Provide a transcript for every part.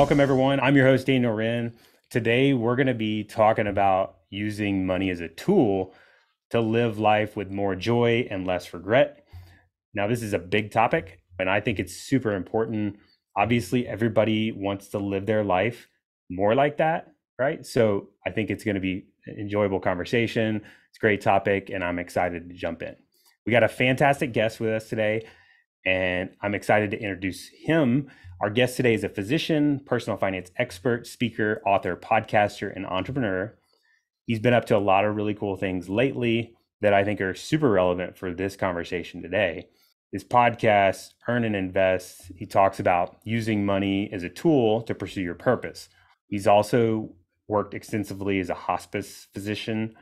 Welcome, everyone. I'm your host, Daniel Wrenne. Today, we're going to be talking about using money as a tool to live life with more joy and less regret. Now, this is a big topic, and I think it's super important. Obviously, everybody wants to live their life more like that, right? So I think it's going to be an enjoyable conversation. It's a great topic, and I'm excited to jump in. We got a fantastic guest with us today, and I'm excited to introduce him. Our guest today is a physician, personal finance expert, speaker, author, podcaster, and entrepreneur. He's been up to a lot of really cool things lately that I think are super relevant for this conversation today. His podcast, Earn and Invest, he talks about using money as a tool to pursue your purpose. He's also worked extensively as a hospice physician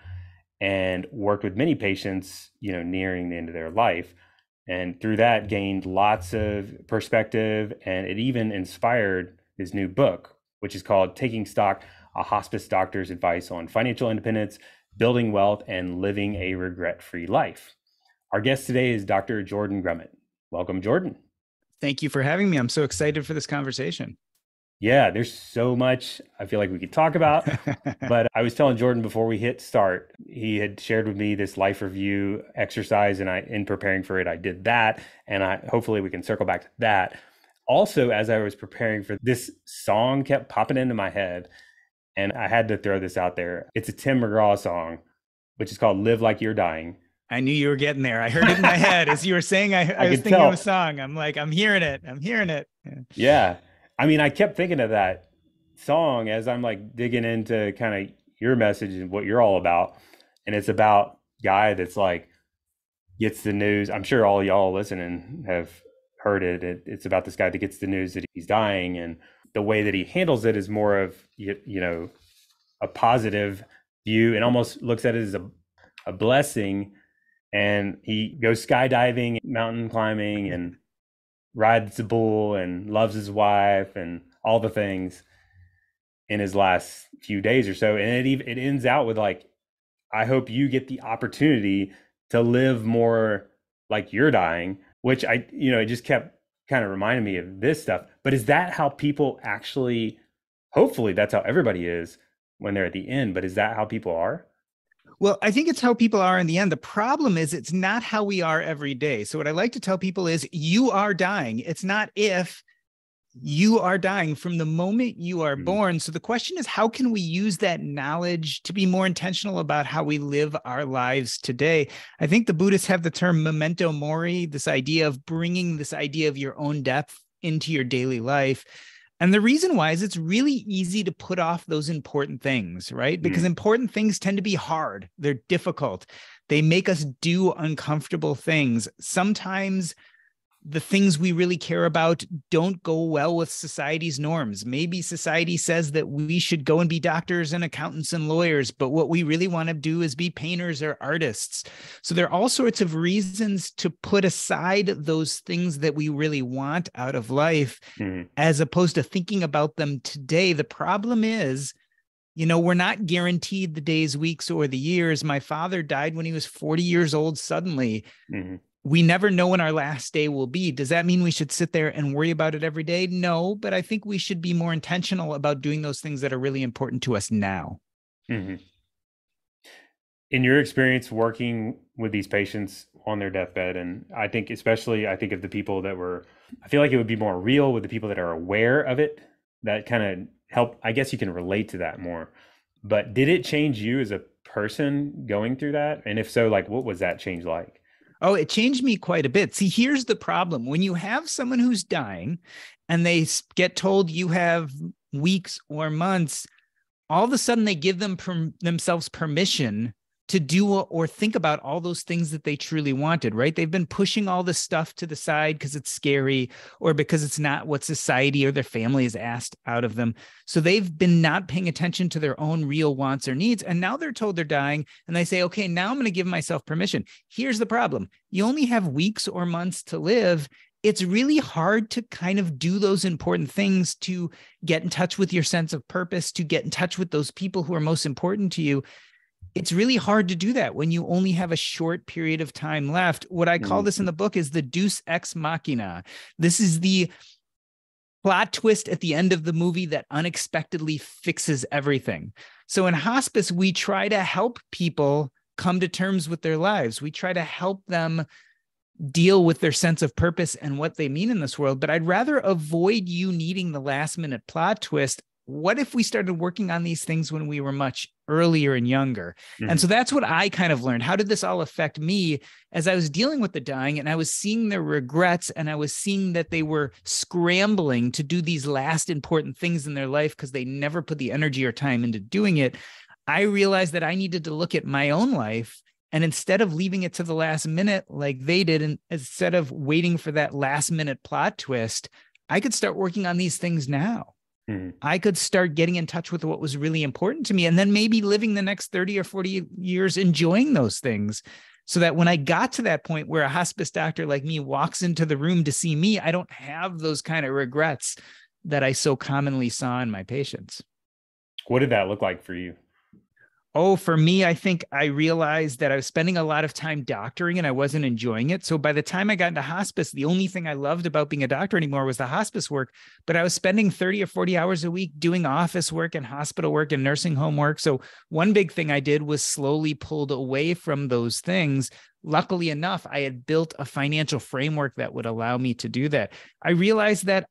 and worked with many patients, you know, nearing the end of their life. And through that, gained lots of perspective. And it even inspired his new book, which is called Taking Stock A Hospice Doctor's Advice on Financial Independence, Building Wealth, and Living a Regret Free Life. Our guest today is Dr. Jordan Grumet. Welcome, Jordan. Thank you for having me. I'm so excited for this conversation. Yeah, there's so much I feel like we could talk about. but I was telling Jordan before we hit start, he had shared with me this life review exercise, and I, in preparing for it, I did that, and I hopefully we can circle back to that. Also, as I was preparing for this song, kept popping into my head, and I had to throw this out there. It's a Tim McGraw song, which is called "Live Like You're Dying." I knew you were getting there. I heard it in my head as you were saying. I, I, I was thinking tell. of a song. I'm like, I'm hearing it. I'm hearing it. Yeah. yeah. I mean, I kept thinking of that song as I'm like digging into kind of your message and what you're all about. And it's about guy that's like gets the news. I'm sure all y'all listening have heard it. it. It's about this guy that gets the news that he's dying, and the way that he handles it is more of you, you know a positive view and almost looks at it as a a blessing and he goes skydiving, mountain climbing, and rides a bull and loves his wife and all the things in his last few days or so. And it it ends out with like, I hope you get the opportunity to live more like you're dying, which I, you know, it just kept kind of reminding me of this stuff. But is that how people actually, hopefully that's how everybody is when they're at the end, but is that how people are? Well, I think it's how people are in the end. The problem is it's not how we are every day. So what I like to tell people is you are dying. It's not if you are dying from the moment you are mm-hmm. born. So the question is how can we use that knowledge to be more intentional about how we live our lives today? I think the Buddhists have the term memento mori, this idea of bringing this idea of your own death into your daily life. And the reason why is it's really easy to put off those important things, right? Because mm. important things tend to be hard, they're difficult, they make us do uncomfortable things. Sometimes the things we really care about don't go well with society's norms. Maybe society says that we should go and be doctors and accountants and lawyers, but what we really want to do is be painters or artists. So there are all sorts of reasons to put aside those things that we really want out of life mm-hmm. as opposed to thinking about them today. The problem is, you know, we're not guaranteed the days, weeks, or the years. My father died when he was 40 years old suddenly. Mm-hmm we never know when our last day will be. Does that mean we should sit there and worry about it every day? No, but I think we should be more intentional about doing those things that are really important to us now. Mm-hmm. In your experience working with these patients on their deathbed, and I think especially I think of the people that were, I feel like it would be more real with the people that are aware of it. That kind of help. I guess you can relate to that more. But did it change you as a person going through that? And if so, like what was that change like? Oh, it changed me quite a bit. See, here's the problem when you have someone who's dying and they get told you have weeks or months, all of a sudden they give them per- themselves permission to do or think about all those things that they truly wanted, right? They've been pushing all this stuff to the side because it's scary or because it's not what society or their family has asked out of them. So they've been not paying attention to their own real wants or needs. And now they're told they're dying and they say, okay, now I'm going to give myself permission. Here's the problem you only have weeks or months to live it's really hard to kind of do those important things to get in touch with your sense of purpose, to get in touch with those people who are most important to you it's really hard to do that when you only have a short period of time left. What I call this in mm-hmm. the book is the deus ex machina. This is the plot twist at the end of the movie that unexpectedly fixes everything. So in hospice, we try to help people come to terms with their lives. We try to help them deal with their sense of purpose and what they mean in this world. But I'd rather avoid you needing the last minute plot twist what if we started working on these things when we were much earlier and younger? Mm-hmm. And so that's what I kind of learned. How did this all affect me as I was dealing with the dying and I was seeing their regrets and I was seeing that they were scrambling to do these last important things in their life because they never put the energy or time into doing it? I realized that I needed to look at my own life and instead of leaving it to the last minute like they did, and instead of waiting for that last minute plot twist, I could start working on these things now. Mm-hmm. I could start getting in touch with what was really important to me and then maybe living the next 30 or 40 years enjoying those things so that when I got to that point where a hospice doctor like me walks into the room to see me, I don't have those kind of regrets that I so commonly saw in my patients. What did that look like for you? Oh, for me, I think I realized that I was spending a lot of time doctoring and I wasn't enjoying it. So by the time I got into hospice, the only thing I loved about being a doctor anymore was the hospice work. But I was spending 30 or 40 hours a week doing office work and hospital work and nursing home work. So one big thing I did was slowly pulled away from those things. Luckily enough, I had built a financial framework that would allow me to do that. I realized that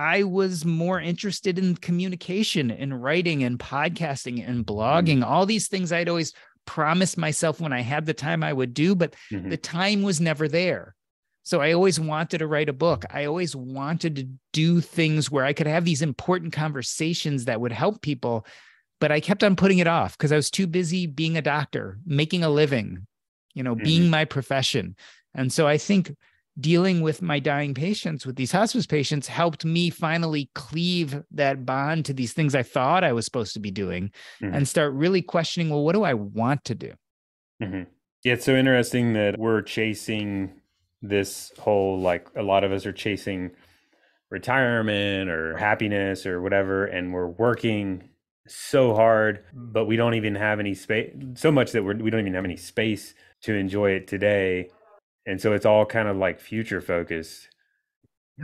I was more interested in communication and writing and podcasting and blogging, mm-hmm. all these things I'd always promised myself when I had the time I would do, but mm-hmm. the time was never there. So I always wanted to write a book. I always wanted to do things where I could have these important conversations that would help people, but I kept on putting it off because I was too busy being a doctor, making a living, you know, mm-hmm. being my profession. And so I think dealing with my dying patients with these hospice patients helped me finally cleave that bond to these things I thought I was supposed to be doing mm-hmm. and start really questioning well, what do I want to do? Mm-hmm. Yeah, it's so interesting that we're chasing this whole like a lot of us are chasing retirement or happiness or whatever, and we're working so hard, but we don't even have any space, so much that we're, we don't even have any space to enjoy it today and so it's all kind of like future focused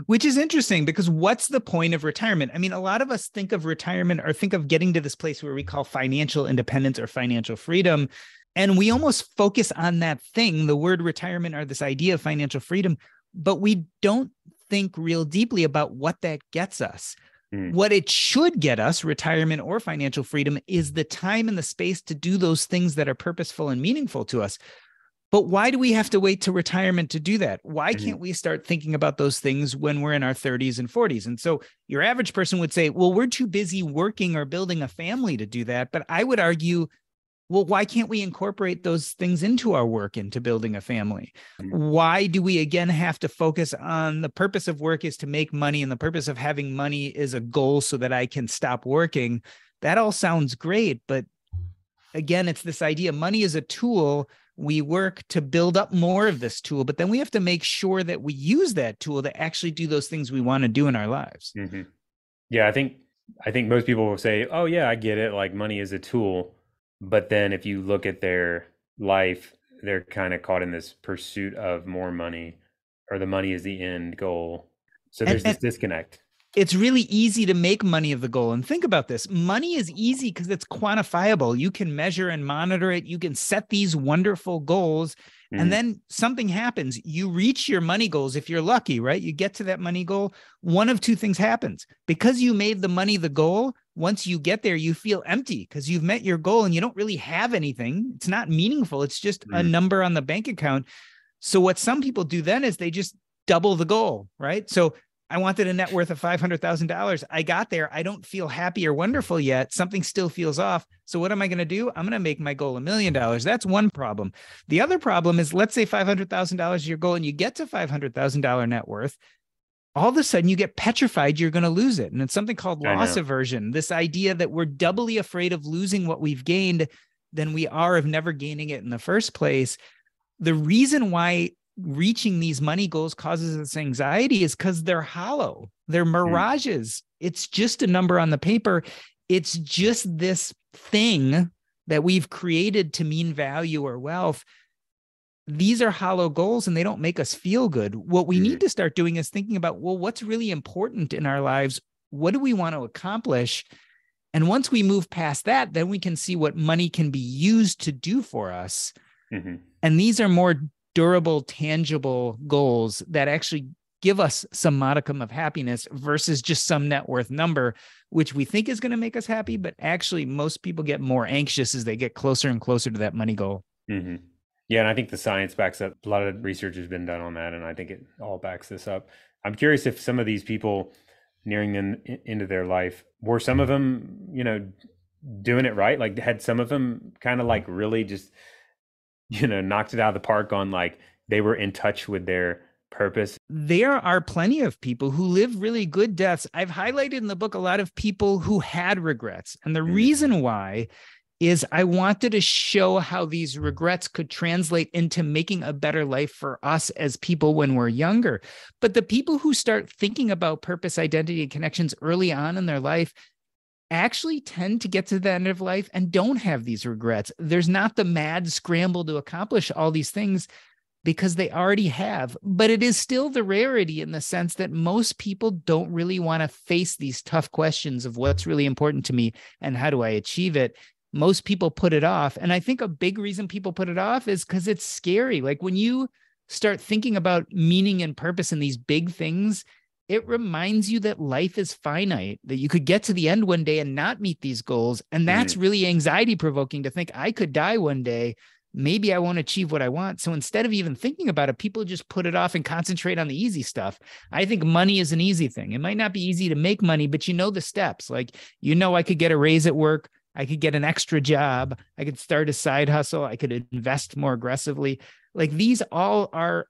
which is interesting because what's the point of retirement? I mean, a lot of us think of retirement or think of getting to this place where we call financial independence or financial freedom. And we almost focus on that thing, the word retirement or this idea of financial freedom, but we don't think real deeply about what that gets us. Mm. What it should get us, retirement or financial freedom, is the time and the space to do those things that are purposeful and meaningful to us. But why do we have to wait to retirement to do that? Why mm-hmm. can't we start thinking about those things when we're in our 30s and 40s? And so your average person would say, well, we're too busy working or building a family to do that. But I would argue, well, why can't we incorporate those things into our work, into building a family? Mm-hmm. Why do we again have to focus on the purpose of work is to make money and the purpose of having money is a goal so that I can stop working? That all sounds great. But again, it's this idea money is a tool we work to build up more of this tool, but then we have to make sure that we use that tool to actually do those things we want to do in our lives. Mm-hmm. Yeah, I think I think most people will say, "Oh yeah, I get it. Like money is a tool," but then if you look at their life, they're kind of caught in this pursuit of more money, or the money is the end goal. So there's and, this disconnect it's really easy to make money of the goal. And think about this money is easy because it's quantifiable. You can measure and monitor it. You can set these wonderful goals. Mm. And then something happens. You reach your money goals if you're lucky, right? You get to that money goal. One of two things happens because you made the money the goal. Once you get there, you feel empty because you've met your goal and you don't really have anything. It's not meaningful. It's just mm. a number on the bank account. So, what some people do then is they just double the goal, right? So I wanted a net worth of $500,000. I got there. I don't feel happy or wonderful yet. Something still feels off. So, what am I going to do? I'm going to make my goal a million dollars. That's one problem. The other problem is let's say $500,000 is your goal and you get to $500,000 net worth. All of a sudden, you get petrified you're going to lose it. And it's something called loss aversion this idea that we're doubly afraid of losing what we've gained than we are of never gaining it in the first place. The reason why reaching these money goals causes us anxiety is because they're hollow, they're hmm. mirages. Mm. It's just a number on the paper. It's just this thing that we've created to mean value or wealth. these are hollow goals and they don't make us feel good. What we Mhm. need to start doing is thinking about, well, what's really important in our lives? What do we want to accomplish? And once we move past that, then we can see what money can be used to do for us. hmm And these are more durable, tangible goals that actually give us some modicum of happiness versus just some net worth number, which we think is going to make us happy. But actually, most people get more anxious as they get closer and closer to that money goal. hmm Yeah, and I think the science backs up. A lot of research has been done on that, and I think it all backs this up. I'm curious if some of these people nearing the en- end of their life were some of them, you know, doing it right. Like, had some of them kind of like really just, you know, knocked it out of the park on like they were in touch with their purpose. There are plenty of people who live really good deaths. I've highlighted in the book a lot of people who had regrets. And the Mhm. reason why is I wanted to show how these regrets could translate into making a better life for us as people when we're younger. But the people who start thinking about purpose, identity, and connections early on in their life actually tend to get to the end of life and don't have these regrets. There's not the mad scramble to accomplish all these things because they already have. But it is still the rarity in the sense that most people don't really want to face these tough questions of what's really important to me and how do I achieve it. Most people put it off. And I think a big reason people put it off is because it's scary. Like when you start thinking about meaning and purpose and these big things, it reminds you that life is finite, that you could get to the end one day and not meet these goals. And that's mm. really anxiety provoking to think I could die one day. Maybe I won't achieve what I want. So instead of even thinking about it, people just put it off and concentrate on the easy stuff. I think money is an easy thing. It might not be easy to make money, but you know the steps. Like, you know, I could get a raise at work. I could get an extra job. I could start a side hustle. I could invest more aggressively. Like these all are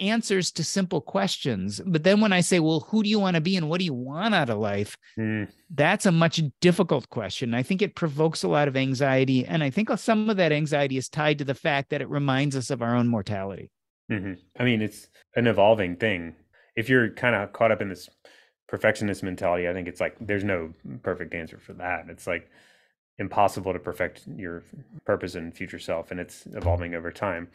answers to simple questions. But then when I say, well, who do you want to be and what do you want out of life? Mm, That's a much difficult question. I think it provokes a lot of anxiety. And I think some of that anxiety is tied to the fact that it reminds us of our own mortality. hmm I mean, it's an evolving thing. If you're kind of caught up in this perfectionist mentality, I think it's like there's no perfect answer for that. It's like impossible to perfect your purpose and future self, and it's evolving over time.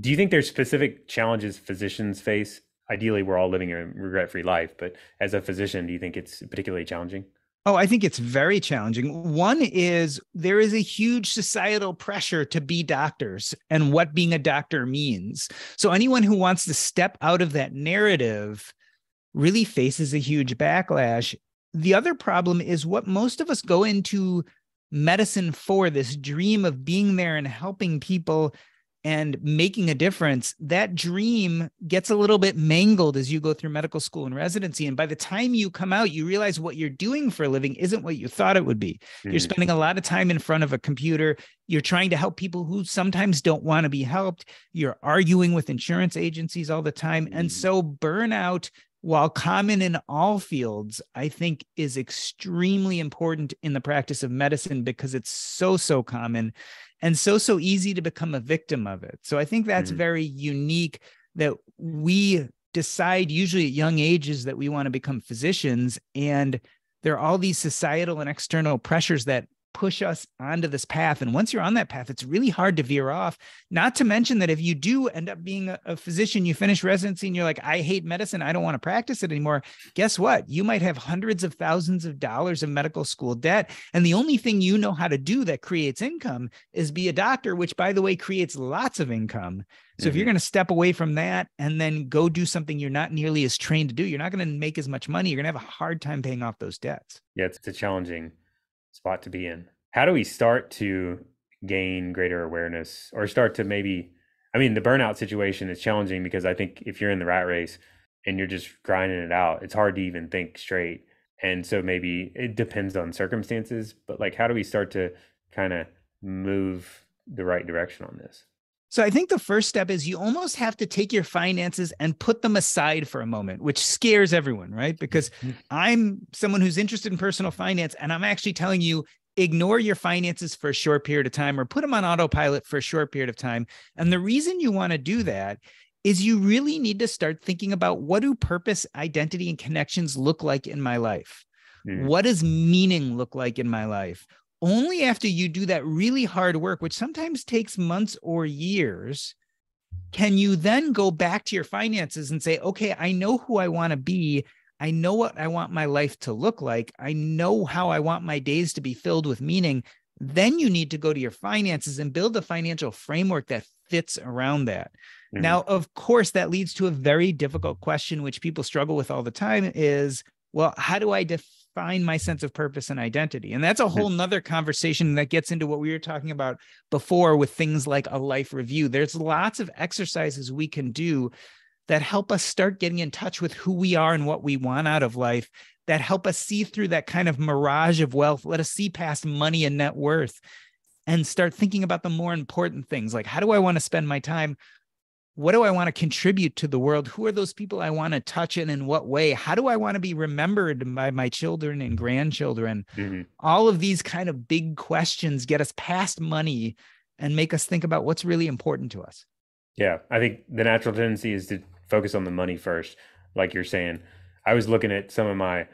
Do you think there's specific challenges physicians face? Ideally, we're all living a regret free life, but as a physician, do you think it's particularly challenging? Oh, I think it's very challenging. One is there is a huge societal pressure to be doctors and what being a doctor means. So, anyone who wants to step out of that narrative really faces a huge backlash. The other problem is what most of us go into medicine for this dream of being there and helping people and making a difference, that dream gets a little bit mangled as you go through medical school and residency. And by the time you come out, you realize what you're doing for a living isn't what you thought it would be. You're Mhm. spending a lot of time in front of a computer. You're trying to help people who sometimes don't want to be helped. You're arguing with insurance agencies all the time. And Mhm. so, burnout, while common in all fields, I think is extremely important in the practice of medicine because it's so, so common and so, so easy to become a victim of it. So, I think that's Mhm. very unique that we decide usually at young ages that we want to become physicians and there are all these societal and external pressures that push us onto this path. And once you're on that path it's really hard to veer off. Not to mention that if you do end up being a, a physician you finish residency and you're like i hate medicine. I don't want to practice it anymore. Guess what? You might have hundreds of thousands of dollars of medical school debt. And the only thing you know how to do that creates income is be a doctor which by the way creates lots of income. So if you're Mhm. going to step away from that and then go do something you're not nearly as trained to do, you're not going to make as much money. You're going to have a hard time paying off those debts. Yeah, it's a challenging spot to be in. How do we start to gain greater awareness or start to maybe I mean the burnout situation is challenging because I think if you're in the rat race and you're just grinding it out, it's hard to even think straight. And so maybe it depends on circumstances, but like how do we start to kind of move the right direction on this? So I think the first step is you almost have to take your finances and put them aside for a moment, which scares everyone, right? Because Mhm. I'm someone who's interested in personal finance and I'm actually telling you ignore your finances for a short period of time or put them on autopilot for a short period of time. And the reason you want to do that is you really need to start thinking about what do purpose, identity and connections look like in my life? Mhm. What does meaning look like in my life? Only after you do that really hard work, which sometimes takes months or years, can you then go back to your finances and say, okay, I know who I want to be. I know what I want my life to look like. I know how I want my days to be filled with meaning. Then you need to go to your finances and build a financial framework that fits around that. Mm-hmm. Now, of course, that leads to a very difficult question, which people struggle with all the time is, well, how do I define my sense of purpose and identity? And that's a mm-hmm. whole nother conversation that gets into what we were talking about before with things like a life review. There's lots of exercises we can do that help us start getting in touch with who we are and what we want out of life that help us see through that kind of mirage of wealth let us see past money and net worth and start thinking about the more important things like how do i want to spend my time what do I want to contribute to the world? Who are those people I want to touch and in what way? How do I want to be remembered by my children and grandchildren? Mm-hmm. All of these kind of big questions get us past money and make us think about what's really important to us. Yeah, I think the natural tendency is to focus on the money first, like you're saying. I was looking at some of my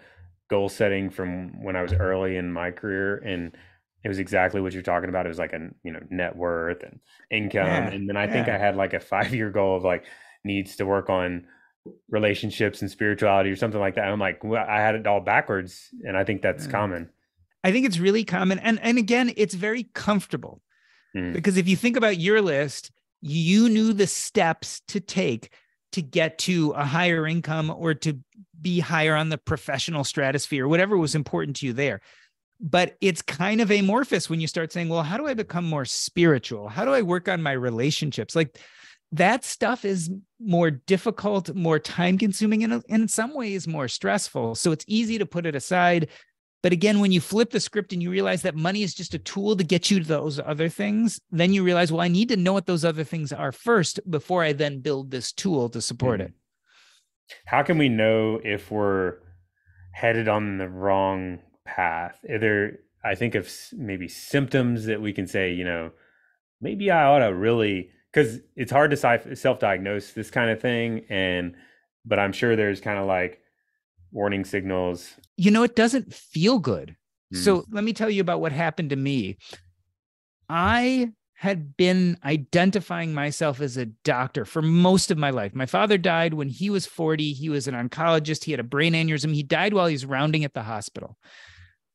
goal setting from when I was early in my career and it was exactly what you're talking about. It was like a you know net worth and income, yeah, and then I yeah. think I had like a five year goal of like needs to work on relationships and spirituality or something like that. I'm like, well, I had it all backwards, and I think that's yeah. common. I think it's really common, and and again, it's very comfortable mm. because if you think about your list, you knew the steps to take to get to a higher income or to be higher on the professional stratosphere, whatever was important to you there but it's kind of amorphous when you start saying, well, how do I become more spiritual? How do I work on my relationships? Like that stuff is more difficult, more time consuming, and in some ways more stressful. So it's easy to put it aside. But again, when you flip the script and you realize that money is just a tool to get you to those other things, then you realize, well, I need to know what those other things are first before I then build this tool to support mm-hmm. it. How can we know if we're headed on the wrong path? Are there, I think of maybe symptoms that we can say, you know, maybe I ought to really, because it's hard to self diagnose this kind of thing. And, but I'm sure there's kind of like warning signals. You know, it doesn't feel good. Mm. So let me tell you about what happened to me. I had been identifying myself as a doctor for most of my life. My father died when he was 40. He was an oncologist. He had a brain aneurysm. He died while he was rounding at the hospital.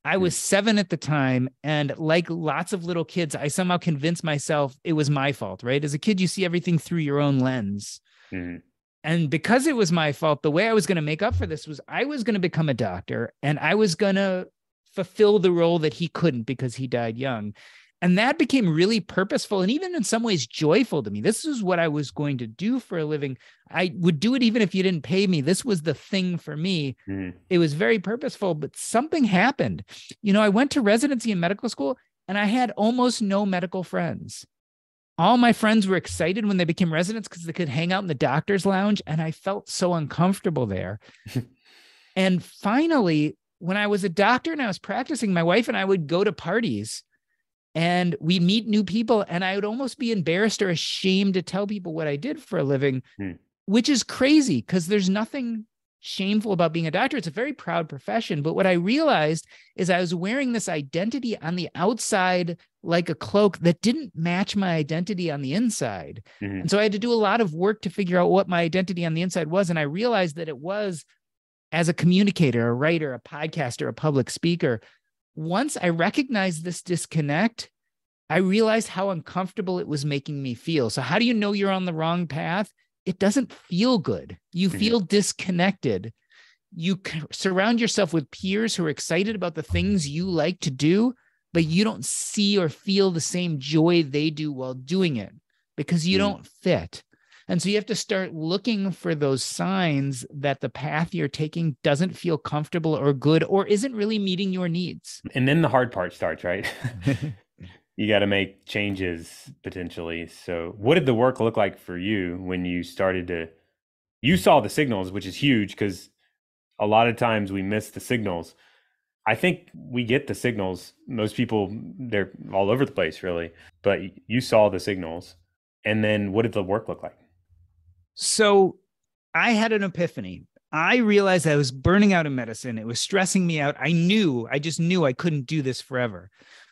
I was seven at the time. And like lots of little kids, I somehow convinced myself it was my fault, right? As a kid, you see everything through your own lens. Mm-hmm. And because it was my fault, the way I was going to make up for this was I was going to become a doctor and I was going to fulfill the role that he couldn't because he died young. And that became really purposeful and even in some ways joyful to me. This is what I was going to do for a living. I would do it even if you didn't pay me. This was the thing for me. Mm. It was very purposeful, but something happened. You know, I went to residency in medical school and I had almost no medical friends. All my friends were excited when they became residents because they could hang out in the doctor's lounge. And I felt so uncomfortable there. and finally, when I was a doctor and I was practicing, my wife and I would go to parties and we meet new people and i would almost be embarrassed or ashamed to tell people what i did for a living hmm. which is crazy because there's nothing shameful about being a doctor it's a very proud profession but what i realized is i was wearing this identity on the outside like a cloak that didn't match my identity on the inside mm-hmm. and so i had to do a lot of work to figure out what my identity on the inside was and i realized that it was as a communicator a writer a podcaster a public speaker once I recognized this disconnect, I realized how uncomfortable it was making me feel. So, how do you know you're on the wrong path? It doesn't feel good. You mm-hmm. feel disconnected. You surround yourself with peers who are excited about the things you like to do, but you don't see or feel the same joy they do while doing it because you mm. don't fit. And so you have to start looking for those signs that the path you're taking doesn't feel comfortable or good or isn't really meeting your needs. And then the hard part starts, right? you got to make changes potentially. So, what did the work look like for you when you started to? You saw the signals, which is huge because a lot of times we miss the signals. I think we get the signals. Most people, they're all over the place, really. But you saw the signals. And then what did the work look like? So I had an epiphany. I realized I was burning out in medicine. It was stressing me out. I knew, I just knew I couldn't do this forever.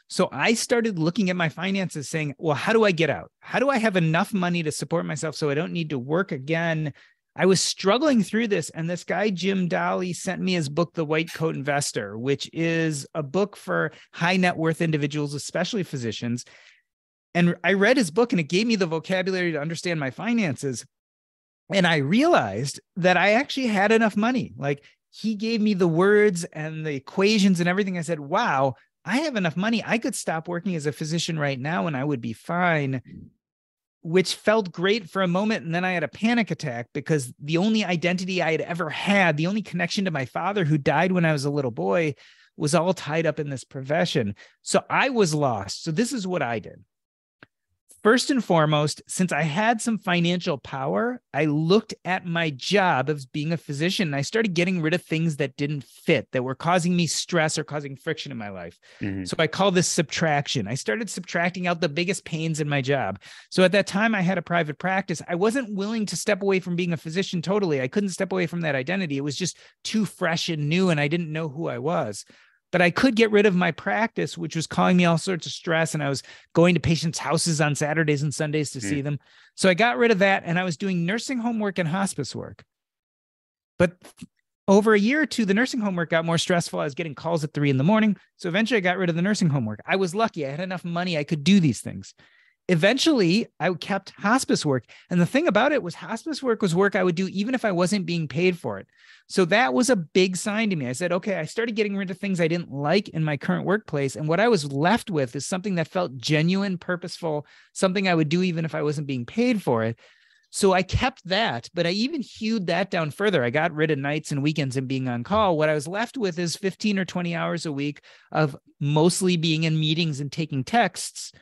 So I started looking at my finances saying, well, how do I get out? How do I have enough money to support myself so I don't need to work again? I was struggling through this, and this guy, Jim Dahle, sent me his book, The White Coat Investor, which is a book for high net worth individuals, especially physicians. And I read his book, and it gave me the vocabulary to understand my finances. And I realized that I actually had enough money. Like he gave me the words and the equations and everything. I said, wow, I have enough money. I could stop working as a physician right now and I would be fine which felt great for a moment. And then I had a panic attack because the only identity I had ever had, the only connection to my father who died when I was a little boy, was all tied up in this profession. So I was lost. So this is what I did. First and foremost, since I had some financial power, I looked at my job of being a physician and I started getting rid of things that didn't fit, that were causing me stress or causing friction in my life. Mm-hmm. So I call this subtraction. I started subtracting out the biggest pains in my job. So at that time, I had a private practice. I wasn't willing to step away from being a physician totally. I couldn't step away from that identity. It was just too fresh and new, and I didn't know who I was but I could get rid of my practice, which was causing me all sorts of stress. And I was going to patients' houses on Saturdays and Sundays to mm. see them. So I got rid of that and I was doing nursing homework and hospice work. But over a year or two, the nursing homework got more stressful. I was getting calls at three in the morning. So eventually I got rid of the nursing homework. I was lucky. I had enough money. I could do these things eventually I kept hospice work. And the thing about it was hospice work was work I would do even if I wasn't being paid for it. So that was a big sign to me. I said, okay, I started getting rid of things I didn't like in my current workplace. And what I was left with is something that felt genuine, purposeful, something I would do even if I wasn't being paid for it. So I kept that, but I even hewed that down further. I got rid of nights and weekends and being on call. What I was left with is 15 or 20 hours a week of mostly being in meetings and taking texts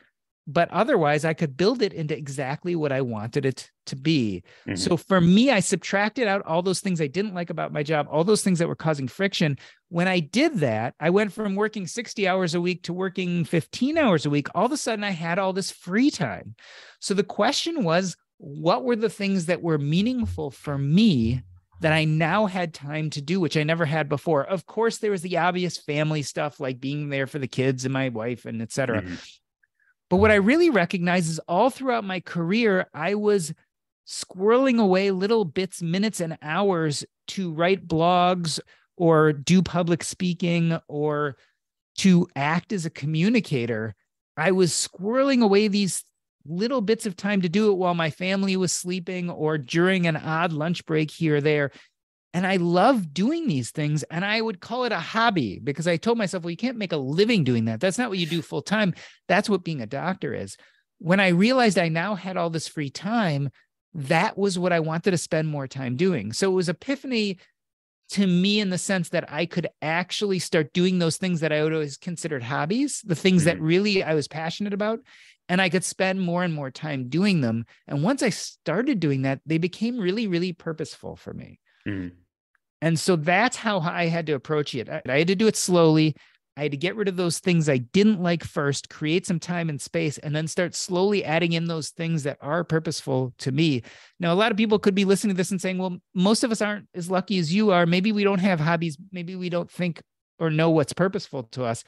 but otherwise I could build it into exactly what I wanted it to be. Mm-hmm. So for me, I subtracted out all those things I didn't like about my job, all those things that were causing friction. When I did that, I went from working 60 hours a week to working 15 hours a week. All of a sudden, I had all this free time. So the question was, what were the things that were meaningful for me that I now had time to do, which I never had before. Of course, there was the obvious family stuff like being there for the kids and my wife and et cetera. Mm-hmm. But what I really recognize is all throughout my career, I was squirreling away little bits, minutes, and hours to write blogs or do public speaking or to act as a communicator. I was squirreling away these little bits of time to do it while my family was sleeping or during an odd lunch break here or there. And I love doing these things. And I would call it a hobby because I told myself, well, you can't make a living doing that. That's not what you do full time. That's what being a doctor is. When I realized I now had all this free time, that was what I wanted to spend more time doing. So it was epiphany to me in the sense that I could actually start doing those things that I always considered hobbies, the things mm-hmm. that really I was passionate about, and I could spend more and more time doing them. And once I started doing that, they became really, really purposeful for me. Mm-hmm. And so that's how I had to approach it. I, I had to do it slowly. I had to get rid of those things I didn't like first, create some time and space, and then start slowly adding in those things that are purposeful to me. Now, a lot of people could be listening to this and saying, well, most of us aren't as lucky as you are. Maybe we don't have hobbies. Maybe we don't think or know what's purposeful to us.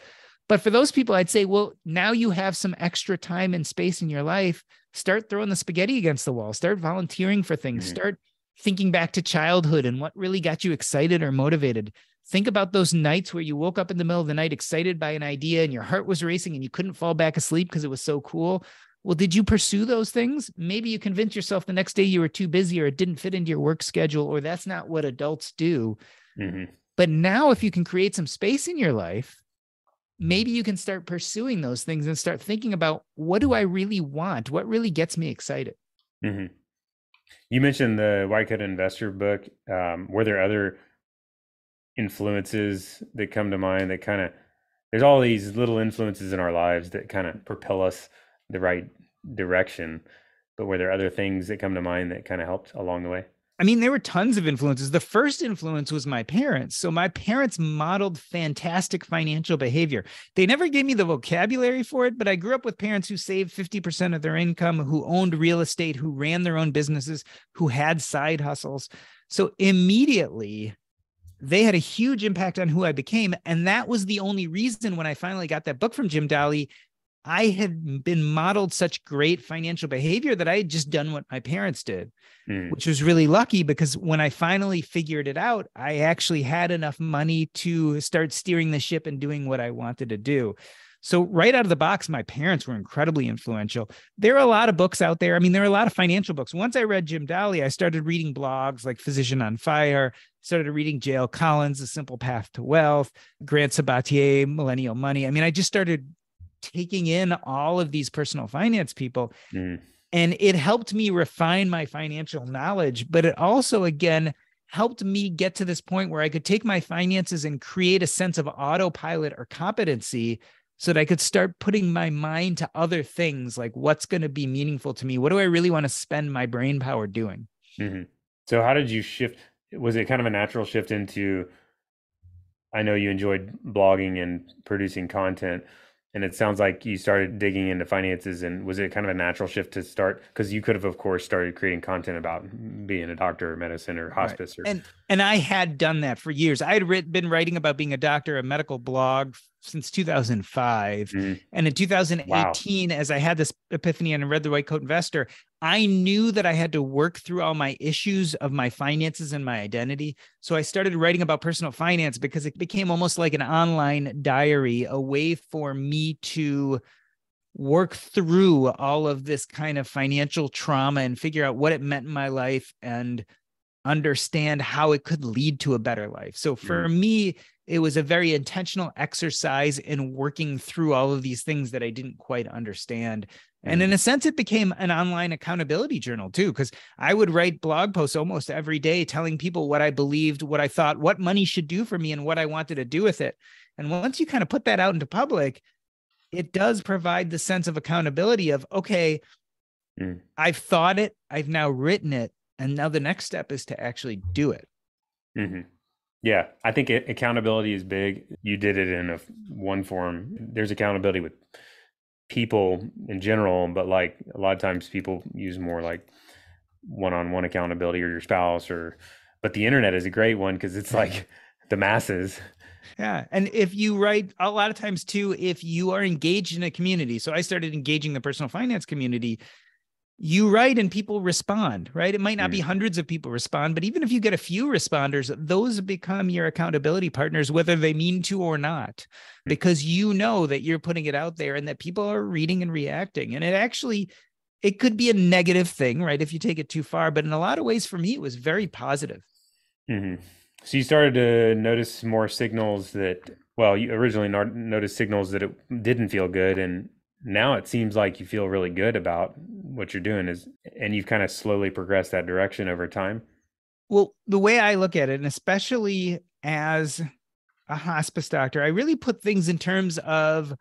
But for those people, I'd say, well, now you have some extra time and space in your life. Start throwing the spaghetti against the wall, start volunteering for things, mm-hmm. start thinking back to childhood and what really got you excited or motivated. Think about those nights where you woke up in the middle of the night excited by an idea and your heart was racing and you couldn't fall back asleep because it was so cool. Well, did you pursue those things? Maybe you convinced yourself the next day you were too busy or it didn't fit into your work schedule, or that's not what adults do. Mm-hmm. But now, if you can create some space in your life, maybe you can start pursuing those things and start thinking about what do I really want? What really gets me excited? Mm-hmm. You mentioned the Coat Investor book. Um, were there other influences that come to mind that kind of there's all these little influences in our lives that kind of propel us the right direction. But were there other things that come to mind that kind of helped along the way? I mean, there were tons of influences. The first influence was my parents. So my parents modeled fantastic financial behavior. They never gave me the vocabulary for it, but I grew up with parents who saved 50% of their income, who owned real estate, who ran their own businesses, who had side hustles. So immediately, they had a huge impact on who I became. And that was the only reason when I finally got that book from Jim Dahle, I had been modeled such great financial behavior that I had just done what my parents did, mm. which was really lucky because when I finally figured it out, I actually had enough money to start steering the ship and doing what I wanted to do. So, right out of the box, my parents were incredibly influential. There are a lot of books out there. I mean, there are a lot of financial books. Once I read Jim Dahle, I started reading blogs like Physician on Fire, started reading J.L. Collins, The Simple Path to Wealth, Grant Sabatier, Millennial Money. I mean, I just started taking in all of these personal finance people. Mm. And it helped me refine my financial knowledge, but it also, again, helped me get to this point where I could take my finances and create a sense of autopilot or competency so that I could start putting my mind to other things like what's going to be meaningful to me? What do I really want to spend my brain power doing? Mm-hmm. So, how did you shift? Was it kind of a natural shift into? I know you enjoyed blogging and producing content and it sounds like you started digging into finances and was it kind of a natural shift to start because you could have of course started creating content about being a doctor or medicine or hospice right. or... and and i had done that for years i had writ- been writing about being a doctor a medical blog since 2005 mm. and in 2018 wow. as i had this epiphany and I read the white coat investor I knew that I had to work through all my issues of my finances and my identity. So I started writing about personal finance because it became almost like an online diary, a way for me to work through all of this kind of financial trauma and figure out what it meant in my life and understand how it could lead to a better life. So for mm. me, it was a very intentional exercise in working through all of these things that I didn't quite understand and in mm. a sense, it became an online accountability journal too, because I would write blog posts almost every day telling people what I believed, what I thought, what money should do for me, and what I wanted to do with it. And once you kind of put that out into public, it does provide the sense of accountability of, okay, mm. I've thought it, I've now written it, and now the next step is to actually do it. Mm-hmm. Yeah, I think accountability is big. You did it in a one form. There's accountability with people in general, but like a lot of times people use more like one-on-one accountability or your spouse or but the internet is a great one because it's like the masses yeah and if you write a lot of times too if you are engaged in a community so i started engaging the personal finance community you write and people respond, right? It might not be mm. hundreds of people respond, but even if you get a few responders, those become your accountability partners, whether they mean to or not, mm. because you know that you're putting it out there and that people are reading and reacting. And it actually, it could be a negative thing, right? If you take it too far, but in a lot of ways, for me, it was very positive. Mm-hmm. So you started to notice more signals that, well, you originally noticed signals that it didn't feel good, and now it seems like you feel really good about what you're doing is and you've kind of slowly progressed that direction over time. Well the way i look at it and especially as a hospice doctor i really put things in terms of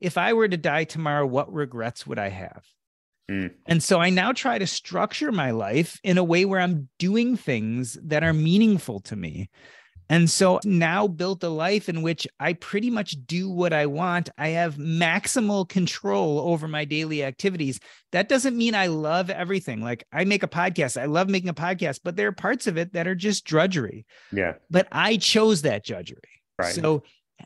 if i were to die tomorrow what regrets would i have? Mm. and so i now try to structure my life in a way where i'm doing things that are meaningful to me and so now built a life in which I pretty much do what I want. I have maximal control over my daily activities. That doesn't mean I love everything. Like I make a podcast, I love making a podcast, but there are parts of it that are just drudgery. Yeah. But I chose that drudgery. Right. So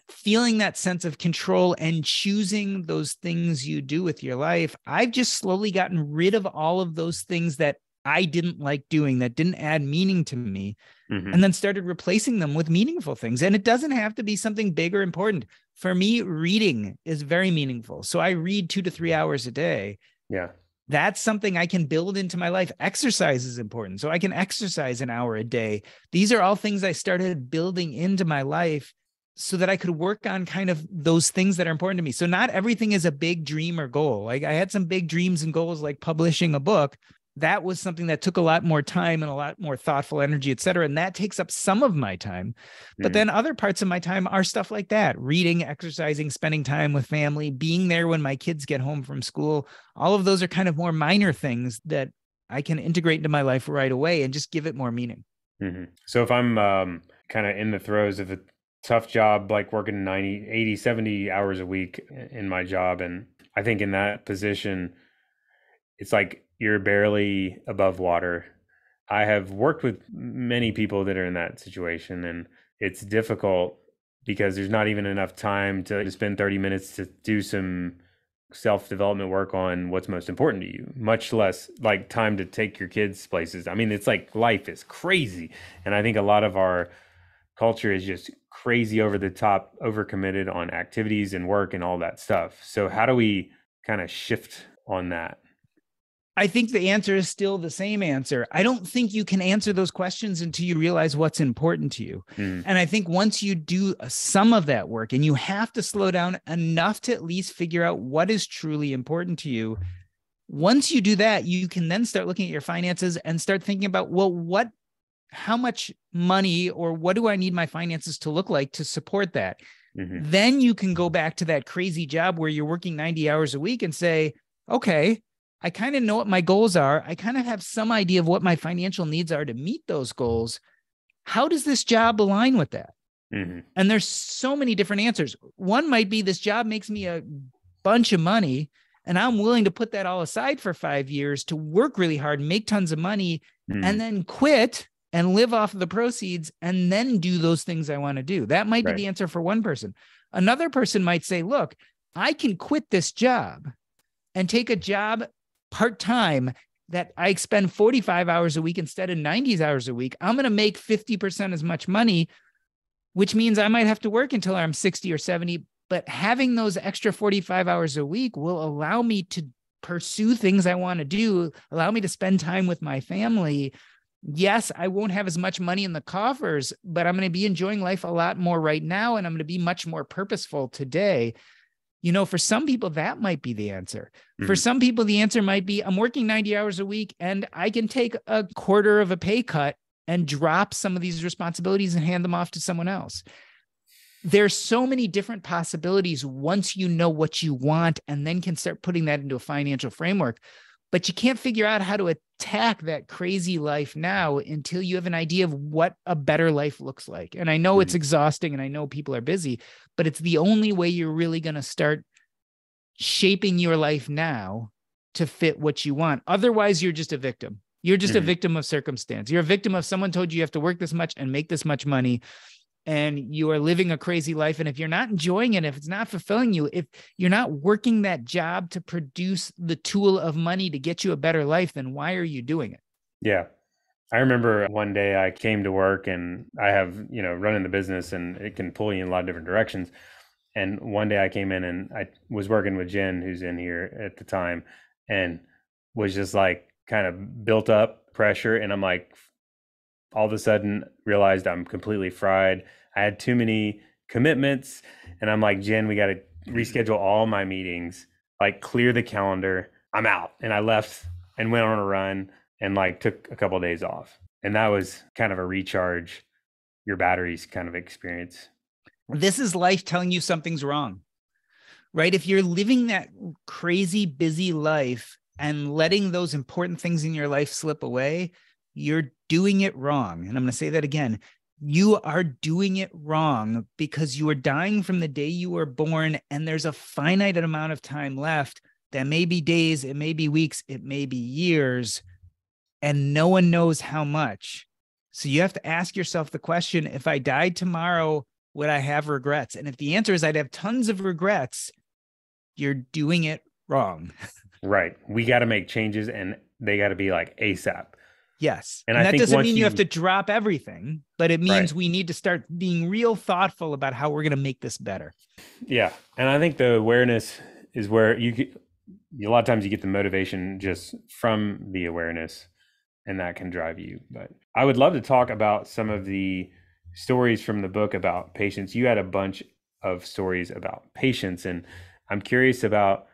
feeling that sense of control and choosing those things you do with your life, I've just slowly gotten rid of all of those things that I didn't like doing that didn't add meaning to me, mm-hmm. and then started replacing them with meaningful things. And it doesn't have to be something big or important. For me, reading is very meaningful. So I read two to three hours a day. Yeah. That's something I can build into my life. Exercise is important. So I can exercise an hour a day. These are all things I started building into my life so that I could work on kind of those things that are important to me. So not everything is a big dream or goal. Like I had some big dreams and goals like publishing a book, that was something that took a lot more time and a lot more thoughtful energy, et cetera. And that takes up some of my time. But mm. then other parts of my time are stuff like that reading, exercising, spending time with family, being there when my kids get home from school. All of those are kind of more minor things that I can integrate into my life right away and just give it more meaning. Mm-hmm. So if I'm um, kind of in the throes of a tough job, like working 90, 80, 70 hours a week in my job, and I think in that position, it's like you're barely above water. I have worked with many people that are in that situation, and it's difficult because there's not even enough time to spend 30 minutes to do some self development work on what's most important to you, much less like time to take your kids places. I mean, it's like life is crazy. And I think a lot of our culture is just crazy over the top, overcommitted on activities and work and all that stuff. So, how do we kind of shift on that? I think the answer is still the same answer. I don't think you can answer those questions until you realize what's important to you. Mm. And I think once you do some of that work and you have to slow down enough to at least figure out what is truly important to you, once you do that, you can then start looking at your finances and start thinking about, well, what, how much money or what do I need my finances to look like to support that? Mm-hmm. Then you can go back to that crazy job where you're working 90 hours a week and say, okay, I kind of know what my goals are. I kind of have some idea of what my financial needs are to meet those goals. How does this job align with that? Mm-hmm. And there's so many different answers. One might be this job makes me a bunch of money, and I'm willing to put that all aside for five years to work really hard, make tons of money, mm-hmm. and then quit and live off of the proceeds and then do those things I want to do. That might right. be the answer for one person. Another person might say, look, I can quit this job and take a job part time that I spend 45 hours a week instead of 90 hours a week, I'm going to make 50% as much money, which means I might have to work until I'm 60 or 70. But having those extra 45 hours a week will allow me to pursue things I want to do, allow me to spend time with my family. Yes, I won't have as much money in the coffers, but I'm going to be enjoying life a lot more right now. And I'm going to be much more purposeful today you know, for some people, that might be the answer. Mm-hmm. For some people, the answer might be I'm working 90 hours a week and I can take a quarter of a pay cut and drop some of these responsibilities and hand them off to someone else. There's so many different possibilities once you know what you want and then can start putting that into a financial framework but you can't figure out how to attack that crazy life now until you have an idea of what a better life looks like. And I know mm-hmm. it's exhausting and I know people are busy, but it's the only way you're really going to start shaping your life now to fit what you want. Otherwise, you're just a victim. You're just mm-hmm. a victim of circumstance. You're a victim of someone told you you have to work this much and make this much money and you are living a crazy life and if you're not enjoying it if it's not fulfilling you if you're not working that job to produce the tool of money to get you a better life then why are you doing it? Yeah. I remember one day i came to work and i have you know running the business and it can pull you in a lot of different directions. And one day i came in and i was working with jen who's in here at the time and was just like kind of built up pressure and i'm like all of a sudden realized I'm completely fried. I had too many commitments. And I'm like, Jen, we got to reschedule all my meetings, like clear the calendar. I'm out. And I left and went on a run and like took a couple of days off. And that was kind of a recharge your batteries kind of experience. This is life telling you something's wrong, right? If you're living that crazy, busy life and letting those important things in your life slip away, you're doing it wrong. And I'm going to say that again. You are doing it wrong because you are dying from the day you were born, and there's a finite amount of time left. That may be days, it may be weeks, it may be years, and no one knows how much. So you have to ask yourself the question if I died tomorrow, would I have regrets? And if the answer is I'd have tons of regrets, you're doing it wrong. right. We got to make changes and they got to be like ASAP. Yes. And, and that doesn't mean you, you, have to drop everything, but it means right. we need to start being real thoughtful about how we're going to make this better. Yeah. And I think the awareness is where you get, a lot of times you get the motivation just from the awareness and that can drive you. But I would love to talk about some of the stories from the book about patients. You had a bunch of stories about patients and I'm curious about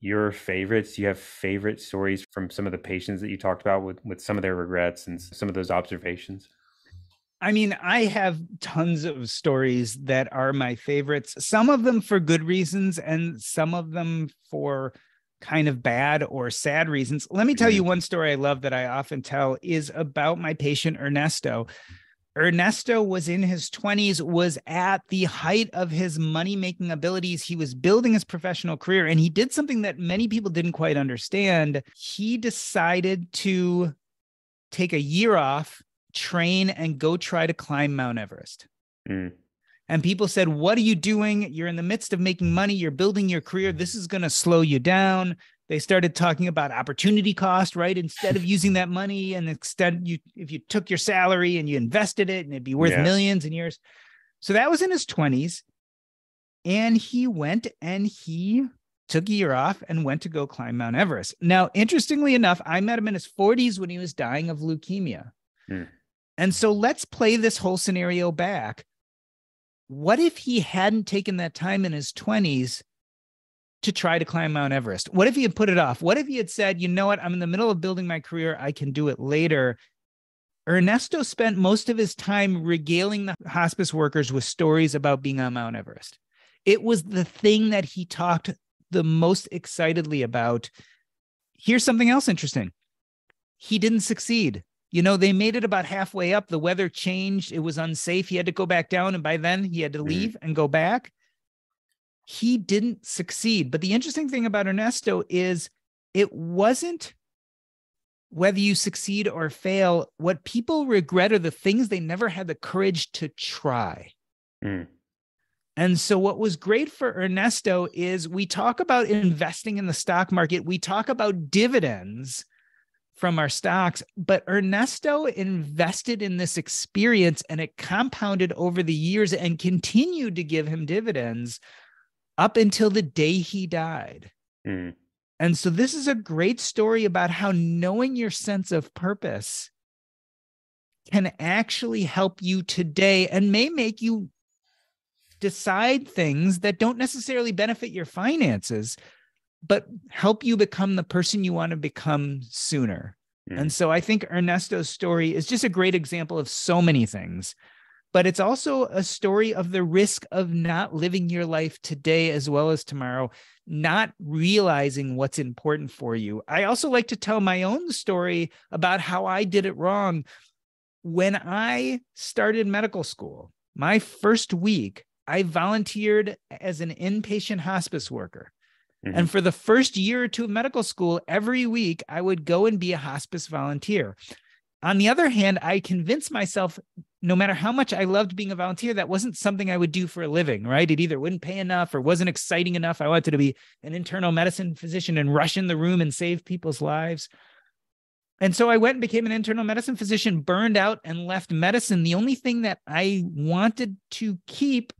your favorites? Do you have favorite stories from some of the patients that you talked about with, with some of their regrets and some of those observations? I mean, I have tons of stories that are my favorites, some of them for good reasons and some of them for kind of bad or sad reasons. Let me tell you mm-hmm. one story I love that I often tell is about my patient Ernesto. Ernesto was in his 20s, was at the height of his money making abilities. He was building his professional career, and he did something that many people didn't quite understand. He decided to take a year off, train, and go try to climb Mount Everest. Mm. And people said, What are you doing? You're in the midst of making money. You're building your career. This is going to slow you down. They started talking about opportunity cost, right? Instead of using that money and instead you if you took your salary and you invested it and it'd be worth Yeah. millions in years. So that was in his 20s. And he went and he took a year off and went to go climb Mount Everest. Now, interestingly enough, I met him in his 40s when he was dying of leukemia. Hmm. And so let's play this whole scenario back. What if he hadn't taken that time in his 20s to try to climb Mount Everest? What if he had put it off? What if he had said, you know what, I'm in the middle of building my career, I can do it later? Ernesto spent most of his time regaling the hospice workers with stories about being on Mount Everest. It was the thing that he talked the most excitedly about. Here's something else interesting. He didn't succeed. You know, they made it about halfway up. The weather changed. It was unsafe. He had to go back down. And by then he had to Mhm. leave and go back. He didn't succeed. But the interesting thing about Ernesto is it wasn't whether you succeed or fail. What people regret are the things they never had the courage to try. Mm. And so, what was great for Ernesto is we talk about investing in the stock market, we talk about dividends from our stocks, but Ernesto invested in this experience and it compounded over the years and continued to give him dividends up until the day he died. Mm. And so, this is a great story about how knowing your sense of purpose can actually help you today and may make you decide things that don't necessarily benefit your finances, but help you become the person you want to become sooner. Mm. And so I think Ernesto's story is just a great example of so many things, but it's also a story of the risk of not living your life today as well as tomorrow, not realizing what's important for you. I also like to tell my own story about how I did it wrong. When I started medical school, my first week, I volunteered as an inpatient hospice worker. Mhm. And for the first year or two of medical school, every week I would go and be a hospice volunteer. On the other hand, I convinced myself, no matter how much I loved being a volunteer, that wasn't something I would do for a living, right? It either wouldn't pay enough or wasn't exciting enough. I wanted to be an internal medicine physician and rush in the room and save people's lives. And so I went and became an internal medicine physician, burned out and left medicine. The only thing that I wanted to keep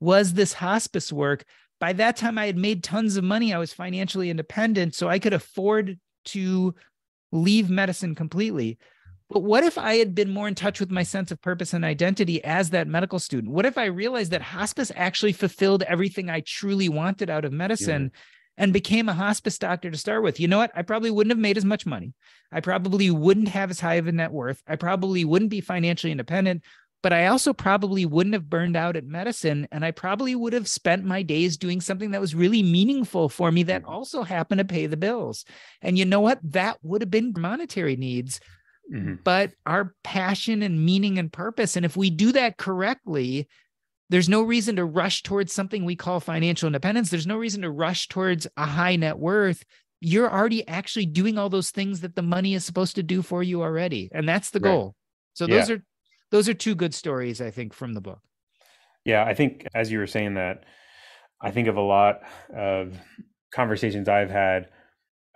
was this hospice work. By that time, I had made tons of money. I was financially independent, so I could afford to leave medicine completely. But what if I had been more in touch with my sense of purpose and identity as that medical student? What if I realized that hospice actually fulfilled everything I truly wanted out of medicine and became a hospice doctor to start with? You know what? I probably wouldn't have made as much money. I probably wouldn't have as high of a net worth. I probably wouldn't be financially independent, but I also probably wouldn't have burned out at medicine. And I probably would have spent my days doing something that was really meaningful for me that Mhm. also happened to pay the bills. And you know what? That would have been monetary needs, Mhm. but our passion and meaning and purpose. And if we do that correctly, there's no reason to rush towards something we call financial independence. There's no reason to rush towards a high net worth. You're already actually doing all those things that the money is supposed to do for you already. And that's the Right. goal. So those are those are two good stories, I think, from the book. Yeah, I think as you were saying that, I think of a lot of conversations I've had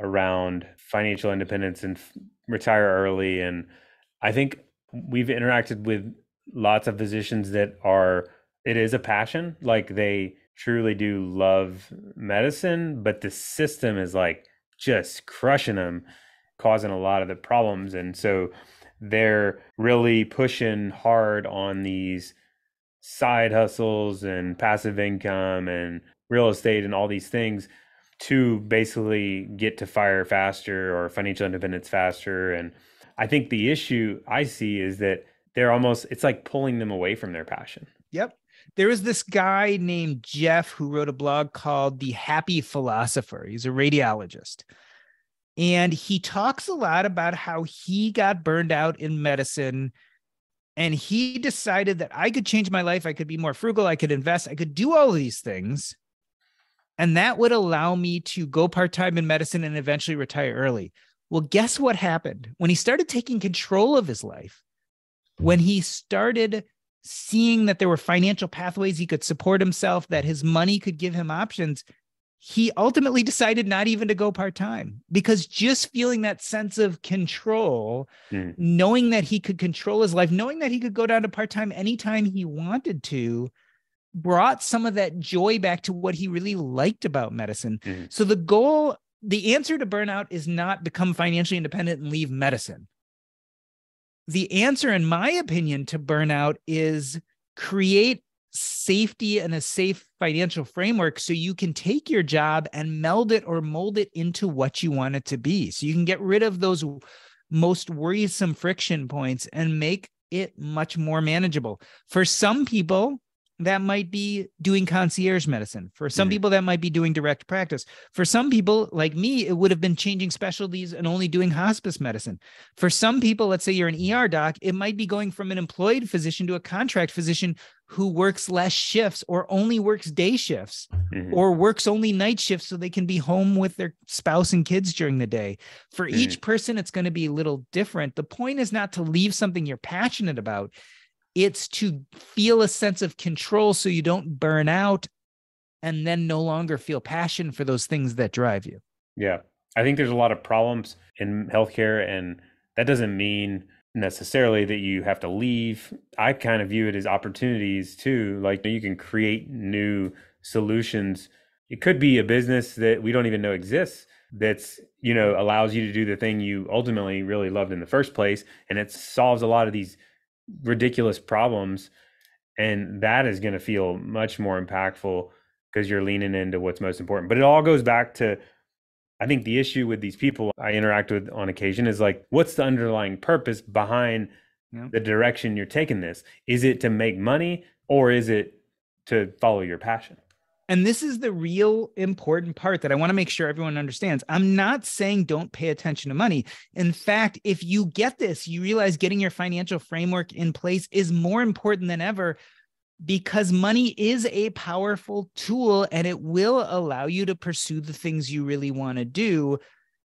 around financial independence and retire early. And I think we've interacted with lots of physicians that are, it is a passion. Like they truly do love medicine, but the system is like just crushing them, causing a lot of the problems. And so they're really pushing hard on these side hustles and passive income and real estate and all these things to basically get to fire faster or financial independence faster and i think the issue i see is that they're almost it's like pulling them away from their passion Yep. There was this guy named Jeff who wrote a blog called The Happy Philosopher. He's a radiologist. And he talks a lot about how he got burned out in medicine and he decided that I could change my life. I could be more frugal. I could invest. I could do all of these things. And that would allow me to go part time in medicine and eventually retire early. Well, guess what happened? When he started taking control of his life, when he started seeing that there were financial pathways he could support himself, that his money could give him options, he ultimately decided not even to go part time because just feeling that sense of control, mm. knowing that he could control his life, knowing that he could go down to part time anytime he wanted to, brought some of that joy back to what he really liked about medicine. Mm. So the goal, the answer to burnout is not become financially independent and leave medicine. The answer, in my opinion, to burnout is create safety and a safe financial framework so you can take your job and meld it or mold it into what you want it to be. So you can get rid of those most worrisome friction points and make it much more manageable. For some people, that might be doing concierge medicine. For some mm-hmm. people, that might be doing direct practice. For some people, like me, it would have been changing specialties and only doing hospice medicine. For some people, let's say you're an ER doc, it might be going from an employed physician to a contract physician who works less shifts or only works day shifts mm-hmm. or works only night shifts so they can be home with their spouse and kids during the day. For mm-hmm. each person, it's going to be a little different. The point is not to leave something you're passionate about it's to feel a sense of control so you don't burn out and then no longer feel passion for those things that drive you. Yeah. I think there's a lot of problems in healthcare, and that doesn't mean necessarily that you have to leave. I kind of view it as opportunities too. Like you can create new solutions. It could be a business that we don't even know exists that's, you know, allows you to do the thing you ultimately really loved in the first place. And it solves a lot of these ridiculous problems and that is going to feel much more impactful because you're leaning into what's most important but it all goes back to i think the issue with these people i interact with on occasion is like what's the underlying purpose behind yeah. the direction you're taking this is it to make money or is it to follow your passion and this is the real important part that I want to make sure everyone understands. I'm not saying don't pay attention to money. In fact, if you get this, you realize getting your financial framework in place is more important than ever because money is a powerful tool and it will allow you to pursue the things you really want to do.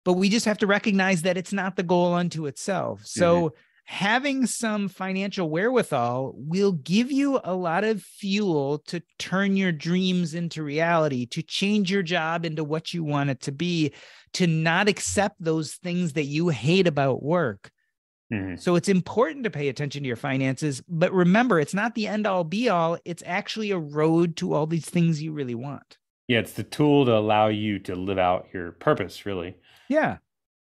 But we just have to recognize that it's not the goal unto itself. So, mm-hmm having some financial wherewithal will give you a lot of fuel to turn your dreams into reality, to change your job into what you want it to be, to not accept those things that you hate about work. Mm-hmm. So it's important to pay attention to your finances, but remember, it's not the end all be all. It's actually a road to all these things you really want. Yeah, it's the tool to allow you to live out your purpose, really. Yeah.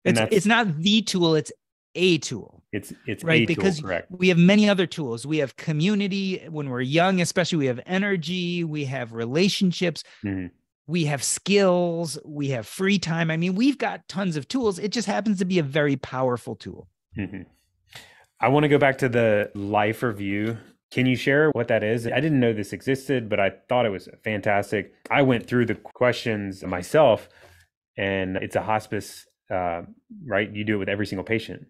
It's, it's not the tool, it's a tool. It's it's right because tool, correct. we have many other tools. We have community when we're young, especially. We have energy. We have relationships. Mm-hmm. We have skills. We have free time. I mean, we've got tons of tools. It just happens to be a very powerful tool. Mm-hmm. I want to go back to the life review. Can you share what that is? I didn't know this existed, but I thought it was fantastic. I went through the questions myself, and it's a hospice, uh, right? You do it with every single patient.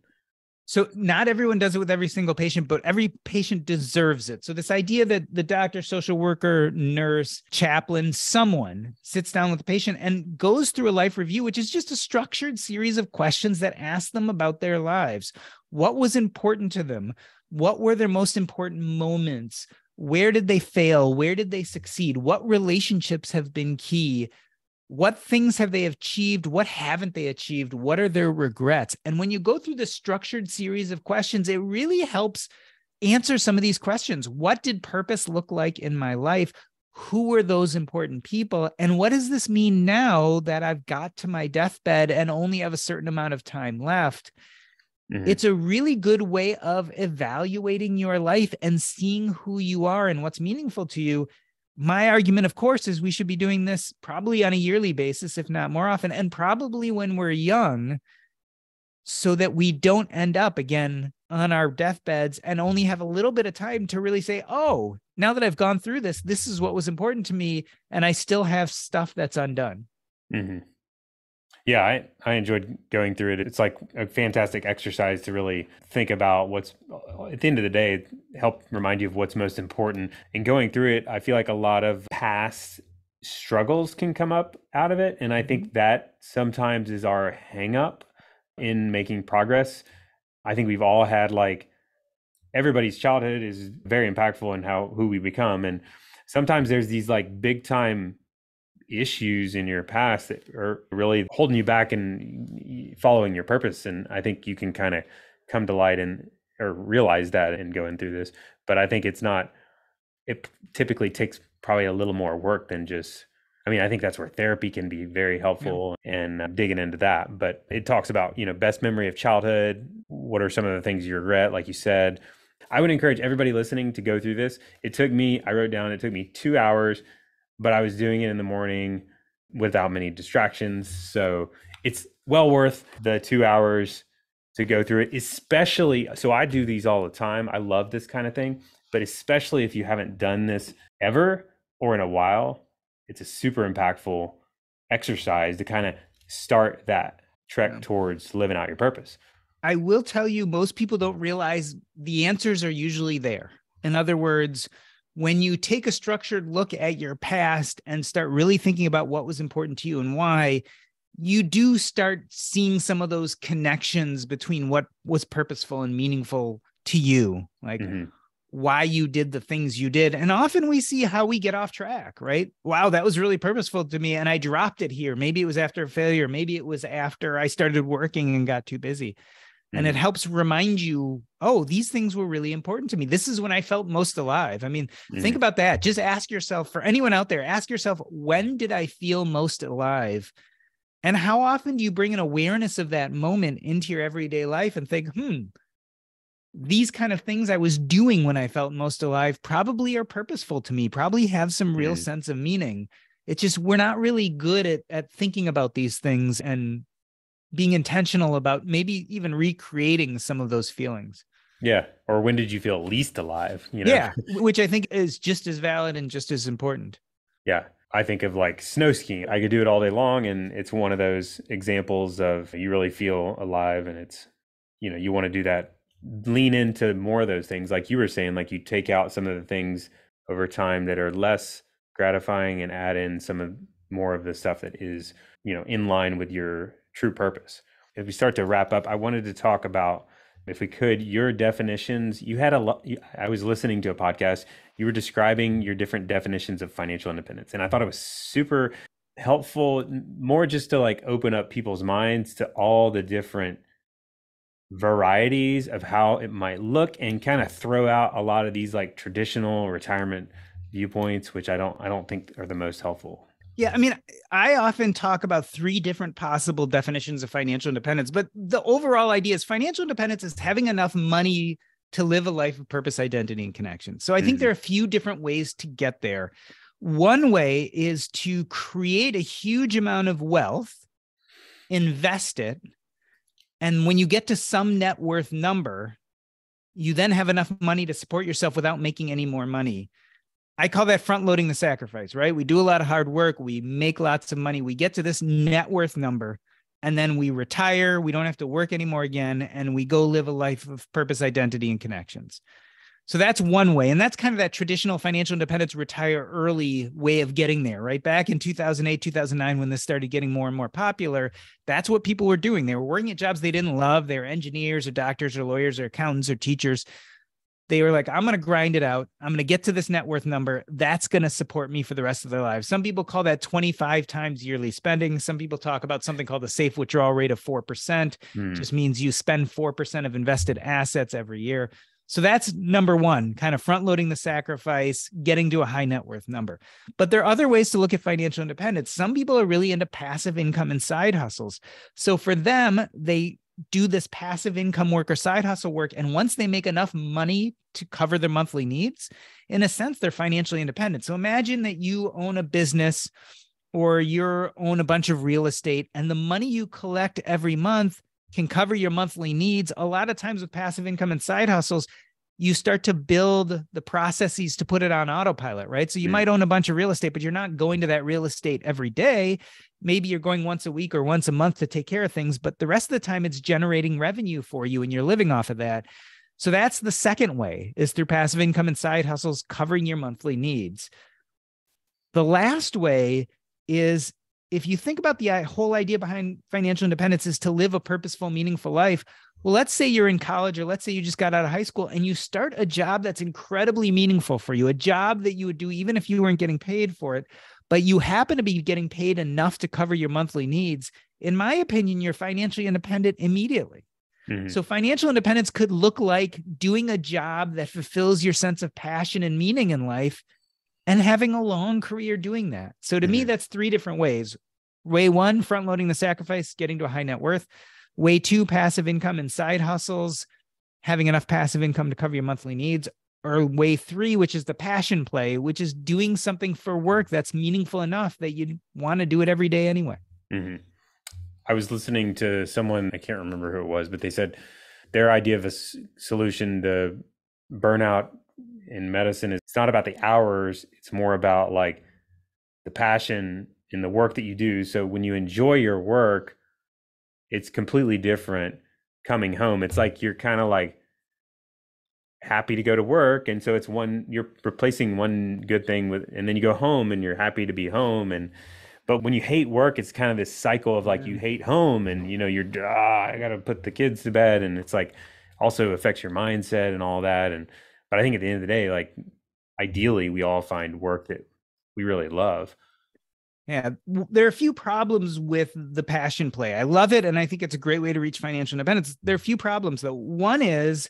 So not everyone does it with every single patient, but every patient deserves it. So this idea that the doctor, social worker, nurse, chaplain, someone sits down with the patient and goes through a life review, which is just a structured series of questions that ask them about their lives. What was important to them? What were their most important moments? Where did they fail? Where did they succeed? What relationships have been key? What things have they achieved? What haven't they achieved? What are their regrets? And when you go through the structured series of questions it really helps answer some of these questions. What did purpose look like in my life? Who were those important people? And what does this mean now that i've got to my deathbed and only have a certain amount of time left? Mm-hmm. it's a really good way of evaluating your life and seeing who you are and what's meaningful to you my argument, of course, is we should be doing this probably on a yearly basis, if not more often, and probably when we're young, so that we don't end up again on our deathbeds and only have a little bit of time to really say, oh, now that I've gone through this, this is what was important to me. And I still have stuff that's undone. Mm-hmm yeah I, I enjoyed going through it. It's like a fantastic exercise to really think about what's at the end of the day help remind you of what's most important. And going through it i feel like a lot of past struggles can come up out of it and i think mm-hmm. that sometimes is our hang up in making progress. I think we've all had like everybody's childhood is very impactful in how who we become and sometimes there's these like big time issues in your past that are really holding you back and following your purpose and i think you can kind of come to light and or realize that in going through this but i think it's not it typically takes probably a little more work than just I mean, I think that's where therapy can be very helpful yeah. and uh, digging into that. But it talks about, you know, best memory of childhood. What are some of the things you regret? Like you said, I would encourage everybody listening to go through this. It took me, I wrote down, it took me two hours, but I was doing it in the morning without many distractions. So it's well worth the two hours to go through it, especially. So I do these all the time. I love this kind of thing, but especially if you haven't done this ever or in a while it's a super impactful exercise to kind of start that trek yeah. towards living out your purpose. I will tell you, most people don't realize the answers are usually there. In other words, when you take a structured look at your past and start really thinking about what was important to you and why, you do start seeing some of those connections between what was purposeful and meaningful to you. Like, mm-hmm why you did the things you did. And often we see how we get off track, right? Wow, that was really purposeful to me. And I dropped it here. Maybe it was after a failure. Maybe it was after I started working and got too busy. Mm-hmm. And it mm-hmm. helps remind you, oh, these things were really important to me. This is when I felt most alive. I mean, mm-hmm. think about that. Just ask yourself, for anyone out there, ask yourself, when did I feel most alive? And how often do you bring an awareness of that moment into your everyday life and think, hmm, these kind of things I was doing when I felt most alive probably are purposeful to me, probably have some real mm. sense of meaning. It's just we're not really good at at thinking about these things and being intentional about maybe even recreating some of those feelings. Yeah. Or when did you feel least alive? You know? Yeah. Which I think is just as valid and just as important. Yeah. I think of like snow skiing. I could do it all day long. And it's one of those examples of you really feel alive and it's, you know, you want to do that lean into more of those things like you were saying like you take out some of the things over time that are less gratifying and add in some of more of the stuff that is you know in line with your true purpose. If we start to wrap up i wanted to talk about if we could your definitions. You had a lot i was listening to a podcast. You were describing your different definitions of financial independence and i thought it was super helpful more just to like open up people's minds to all the different varieties of how it might look and kind of throw out a lot of these like traditional retirement viewpoints which i don't i don't think are the most helpful yeah i mean i often talk about three different possible definitions of financial independence but the overall idea is financial independence is having enough money to live a life of purpose identity and connection so i think mm-hmm. there are a few different ways to get there one way is to create a huge amount of wealth invest it and when you get to some net worth number, you then have enough money to support yourself without making any more money. I call that front loading the sacrifice, right? We do a lot of hard work, we make lots of money, we get to this net worth number, and then we retire. We don't have to work anymore again, and we go live a life of purpose, identity, and connections. So that's one way. And that's kind of that traditional financial independence retire early way of getting there, right? Back in 2008, 2009, when this started getting more and more popular, that's what people were doing. They were working at jobs they didn't love. They were engineers or doctors or lawyers or accountants or teachers. They were like, I'm going to grind it out. I'm going to get to this net worth number. That's going to support me for the rest of their lives. Some people call that 25 times yearly spending. Some people talk about something called the safe withdrawal rate of 4%. Hmm. Just means you spend 4% of invested assets every year. So that's number one, kind of front loading the sacrifice, getting to a high net worth number. But there are other ways to look at financial independence. Some people are really into passive income and side hustles. So for them, they do this passive income work or side hustle work. And once they make enough money to cover their monthly needs, in a sense, they're financially independent. So imagine that you own a business or you own a bunch of real estate and the money you collect every month can cover your monthly needs. A lot of times with passive income and side hustles, you start to build the processes to put it on autopilot, right? So you mm. might own a bunch of real estate, but you're not going to that real estate every day. Maybe you're going once a week or once a month to take care of things, but the rest of the time it's generating revenue for you and you're living off of that. So that's the second way is through passive income and side hustles covering your monthly needs. The last way is if you think about the whole idea behind financial independence is to live a purposeful, meaningful life. Well, let's say you're in college or let's say you just got out of high school and you start a job that's incredibly meaningful for you, a job that you would do even if you weren't getting paid for it, but you happen to be getting paid enough to cover your monthly needs. In my opinion, you're financially independent immediately. Mm-hmm. So, financial independence could look like doing a job that fulfills your sense of passion and meaning in life and having a long career doing that. So, to mm-hmm. me, that's three different ways. Way one, front loading the sacrifice, getting to a high net worth. Way two, passive income and side hustles, having enough passive income to cover your monthly needs. Or way three, which is the passion play, which is doing something for work that's meaningful enough that you'd want to do it every day anyway. Mm-hmm. I was listening to someone, I can't remember who it was, but they said their idea of a s- solution to burnout in medicine is it's not about the hours, it's more about like the passion in the work that you do. So when you enjoy your work, it's completely different coming home. It's like you're kind of like happy to go to work and so it's one you're replacing one good thing with and then you go home and you're happy to be home and but when you hate work, it's kind of this cycle of like you hate home and you know you're ah, I got to put the kids to bed and it's like also affects your mindset and all that and but I think at the end of the day like ideally we all find work that we really love. Yeah, there are a few problems with the passion play. I love it and I think it's a great way to reach financial independence. There are a few problems though. One is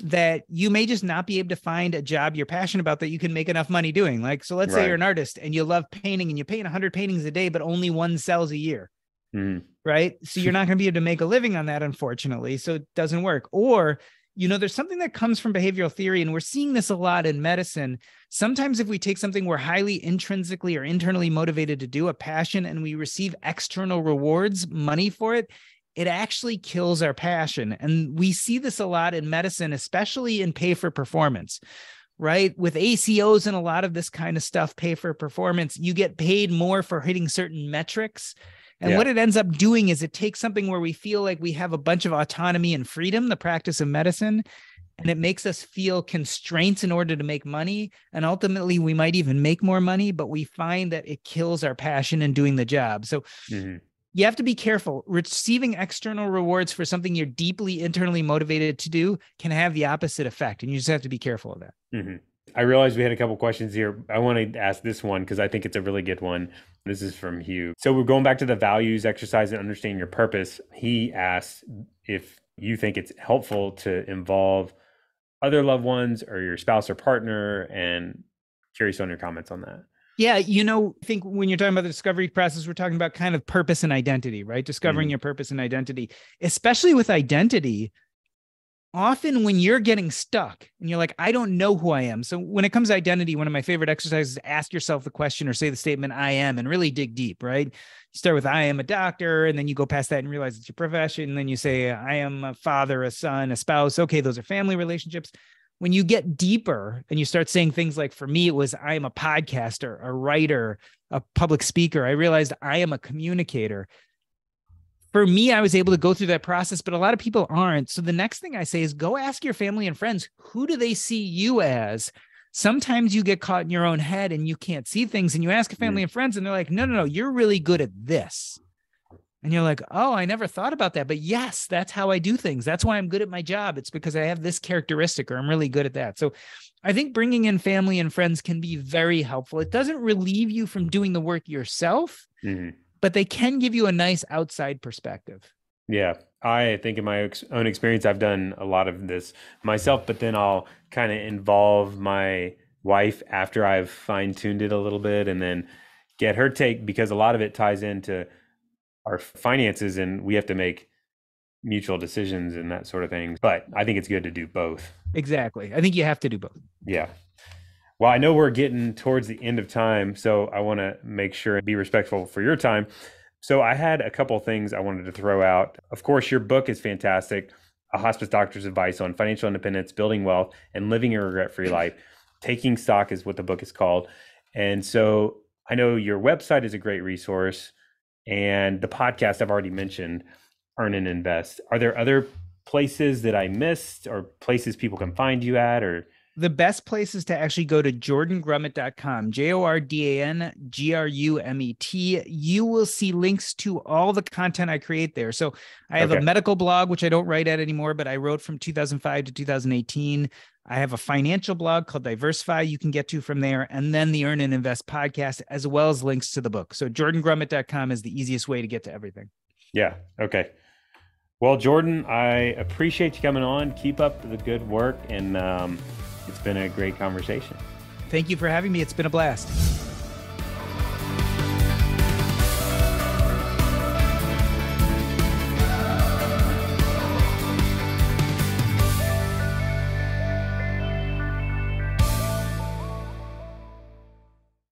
that you may just not be able to find a job you're passionate about that you can make enough money doing. Like, so let's right. say you're an artist and you love painting and you paint 100 paintings a day, but only one sells a year. Mm. Right. So you're not going to be able to make a living on that, unfortunately. So it doesn't work. Or, you know, there's something that comes from behavioral theory, and we're seeing this a lot in medicine. Sometimes, if we take something we're highly intrinsically or internally motivated to do, a passion, and we receive external rewards, money for it, it actually kills our passion. And we see this a lot in medicine, especially in pay for performance, right? With ACOs and a lot of this kind of stuff, pay for performance, you get paid more for hitting certain metrics. And yeah. what it ends up doing is it takes something where we feel like we have a bunch of autonomy and freedom, the practice of medicine, and it makes us feel constraints in order to make money. And ultimately, we might even make more money, but we find that it kills our passion in doing the job. So, mm-hmm you have to be careful. Receiving external rewards for something you're deeply internally motivated to do can have the opposite effect, and you just have to be careful of that. Mm-hmm. I realize we had a couple questions here. I want to ask this one because I think it's a really good one. This is from Hugh. So we're going back to the values, exercise, and understanding your purpose. He asks if you think it's helpful to involve other loved ones or your spouse or partner, and curious on your comments on that. Yeah, you know, I think when you're talking about the discovery process, we're talking about kind of purpose and identity, right? Discovering mm your purpose and identity, especially with identity. Often, when you're getting stuck and you're like, I don't know who I am. So, when it comes to identity, one of my favorite exercises is ask yourself the question or say the statement, I am, and really dig deep, right? You start with, I am a doctor. And then you go past that and realize it's your profession. And then you say, I am a father, a son, a spouse. Okay, those are family relationships when you get deeper and you start saying things like for me it was i am a podcaster a writer a public speaker i realized i am a communicator for me i was able to go through that process but a lot of people aren't so the next thing i say is go ask your family and friends who do they see you as sometimes you get caught in your own head and you can't see things and you ask a family mm. and friends and they're like no no no you're really good at this and you're like, oh, I never thought about that. But yes, that's how I do things. That's why I'm good at my job. It's because I have this characteristic or I'm really good at that. So I think bringing in family and friends can be very helpful. It doesn't relieve you from doing the work yourself, mm-hmm. But they can give you a nice outside perspective. Yeah. I think in my own experience, I've done a lot of this myself, but then I'll kind of involve my wife after I've fine tuned it a little bit and then get her take because a lot of it ties into our finances and we have to make mutual decisions and that sort of thing. But I think it's good to do both. Exactly. I think you have to do both. Yeah. Well, I know we're getting towards the end of time, so I want to make sure and be respectful for your time. So I had a couple things I wanted to throw out. Of course, your book is fantastic. A hospice doctor's advice on financial independence, building wealth, and living a regret-free life. Taking stock is what the book is called. And so I know your website is a great resource and the podcast I've already mentioned, Earn and Invest. Are there other places that I missed or places people can find you at or the best place is to actually go to jordangrumet.com, J O R D A N G R U M E T. You will see links to all the content I create there. So I have okay. a medical blog, which I don't write at anymore, but I wrote from 2005 to 2018. I have a financial blog called Diversify you can get to from there, and then the Earn and Invest podcast, as well as links to the book. So jordangrumet.com is the easiest way to get to everything. Yeah. Okay. Well, Jordan, I appreciate you coming on. Keep up the good work and um, it's been a great conversation. Thank you for having me. It's been a blast.